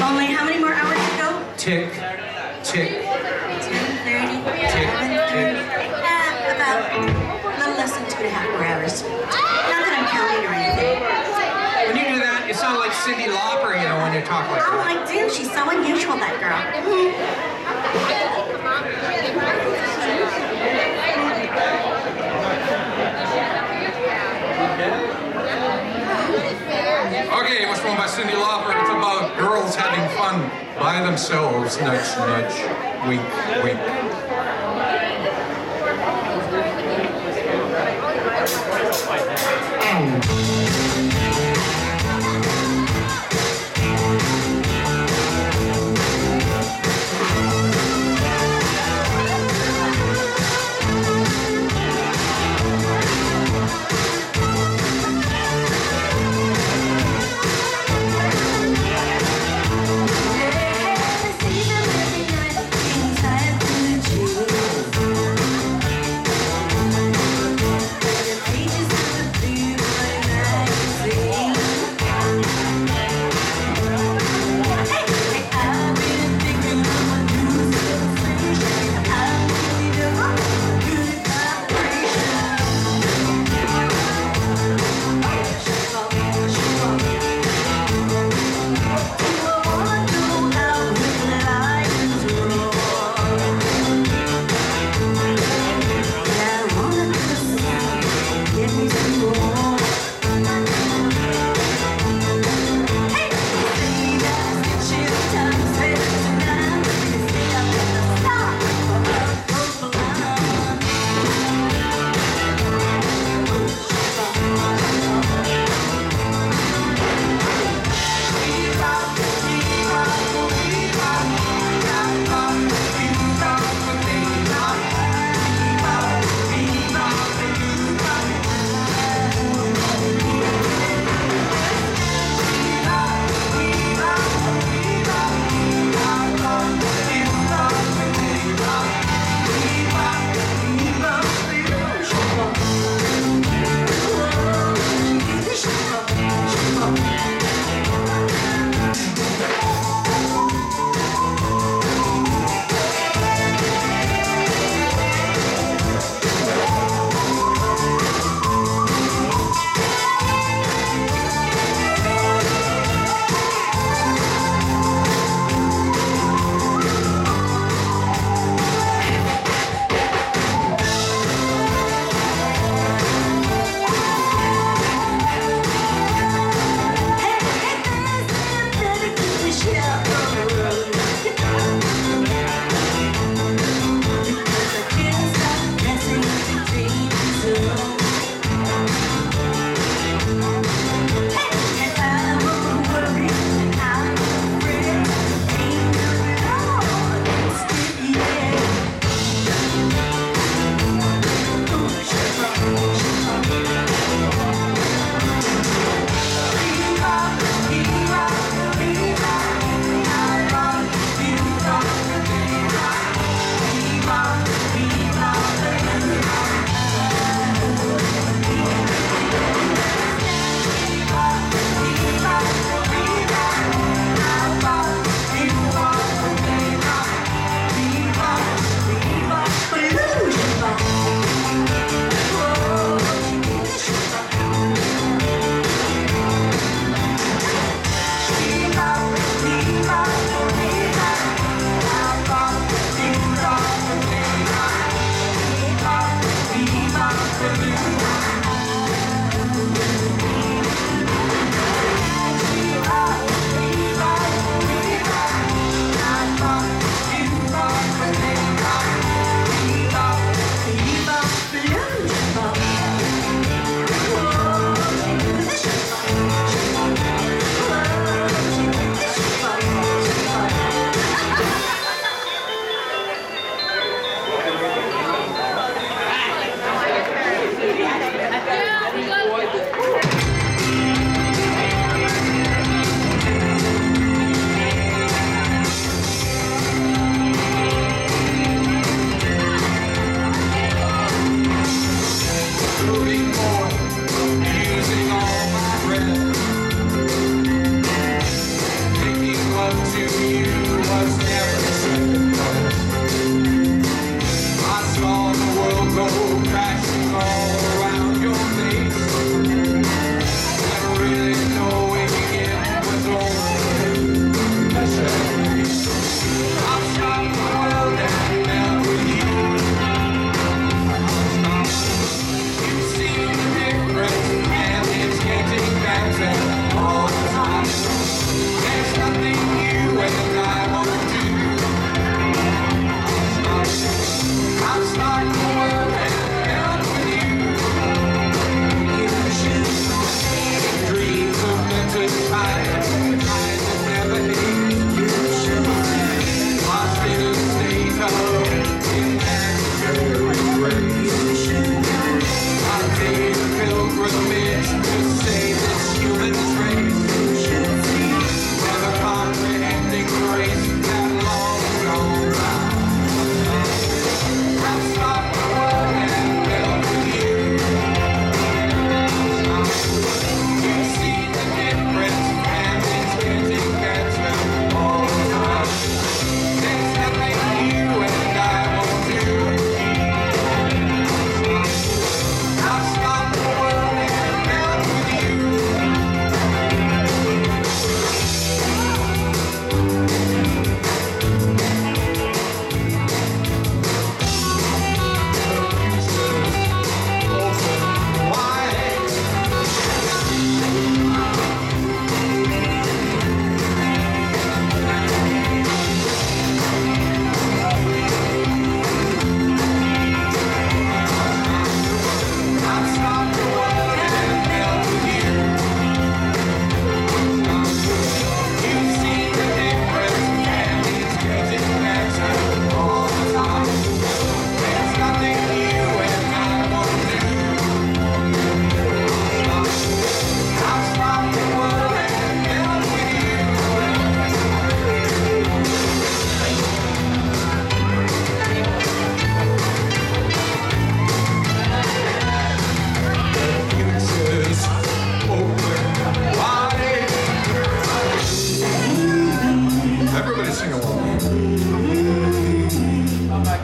Only how many more hours to go? Tick, tick, 10.30, 11.30, uh, about a little less than two and a half more hours. Not that I'm counting or anything. When you do that, you sound like Cyndi Lauper, you know, when you talk like Oh, that. I do. She's so unusual, that girl. Okay, what's one by Cyndi Lauper? having fun by themselves, nudge, nudge, wink, wink.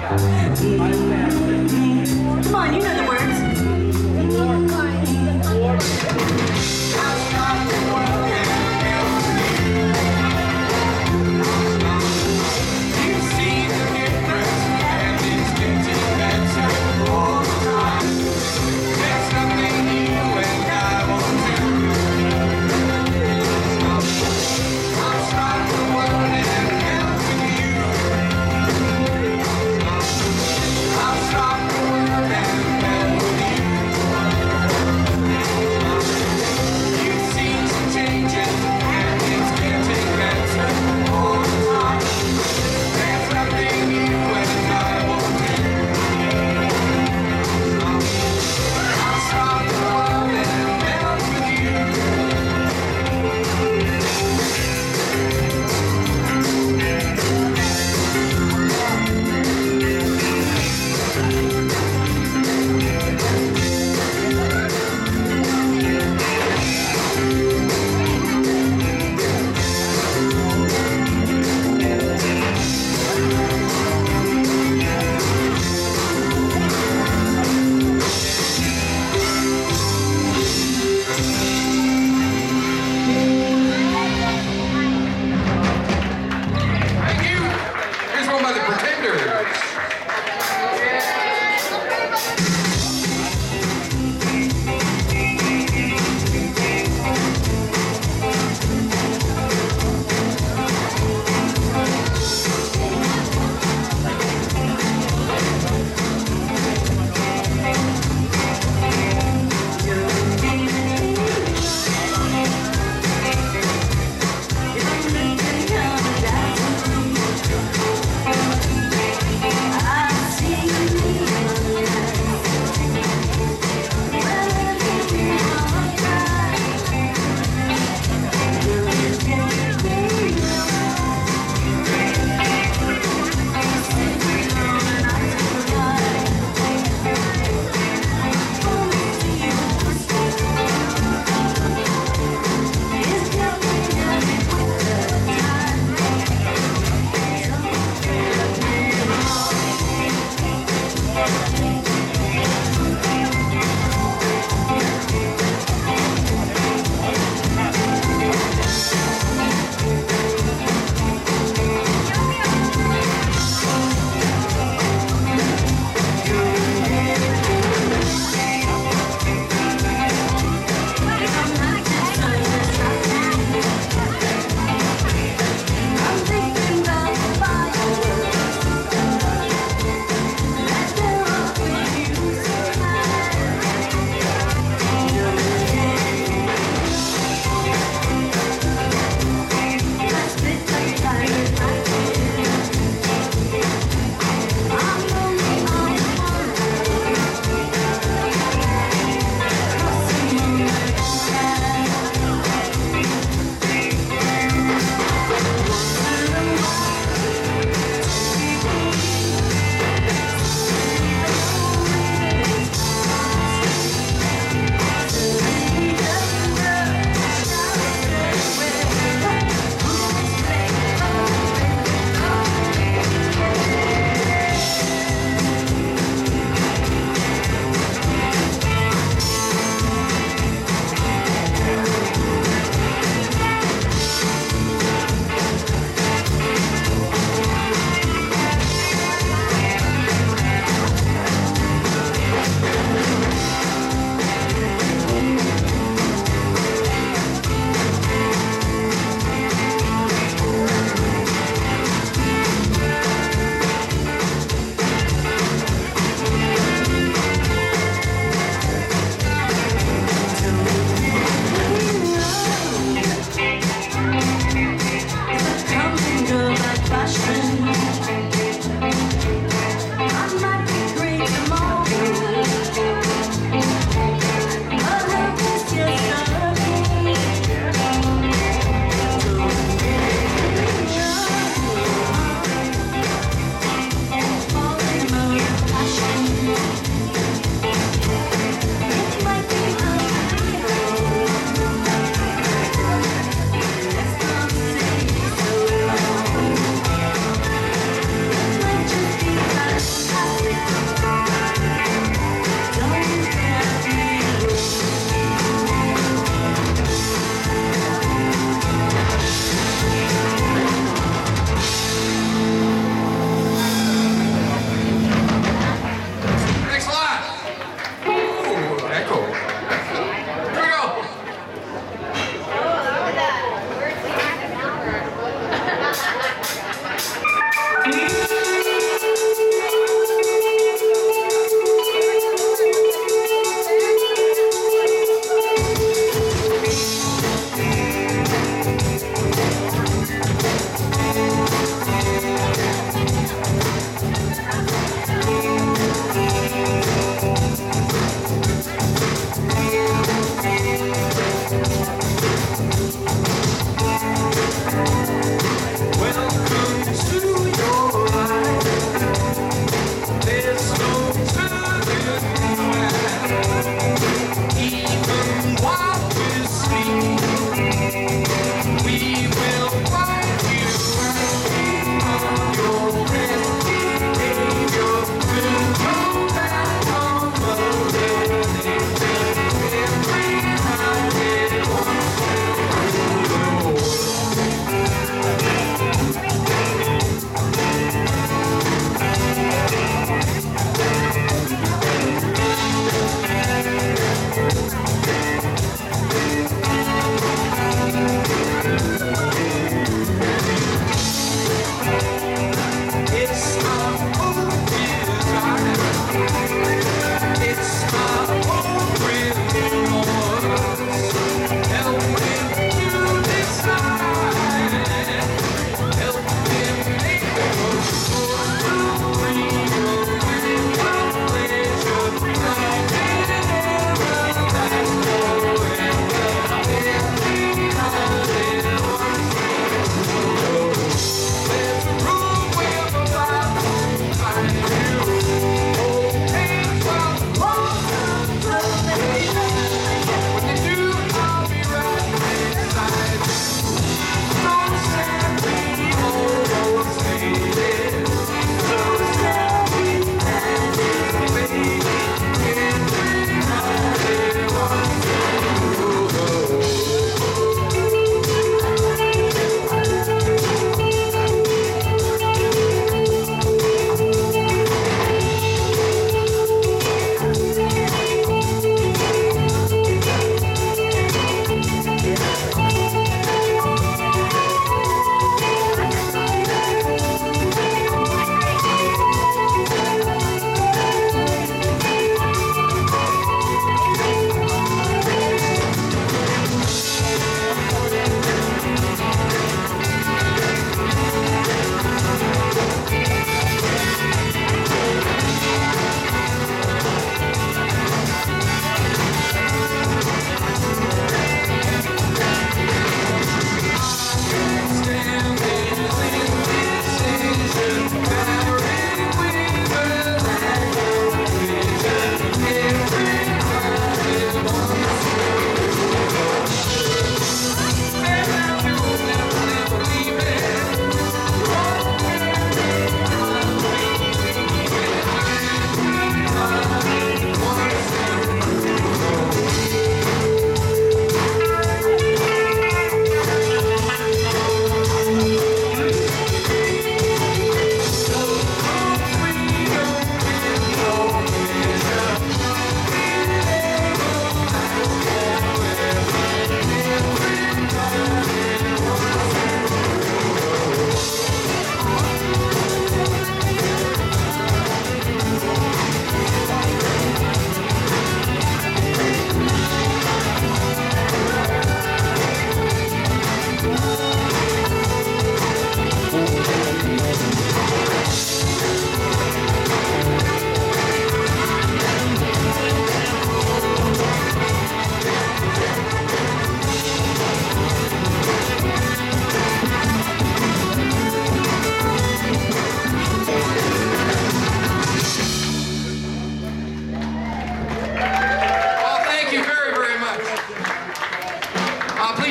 Come on, you know the word.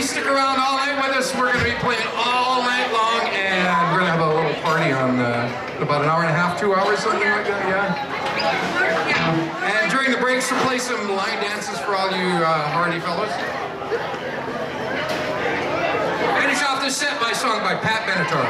Please stick around all night with us. We're going to be playing all night long, and we're going to have a little party on about an hour and a half, two hours, something like that. Yeah. And during the breaks, we'll play some line dances for all you uh, hardy fellows. Finish off this set by song by Pat Benatar.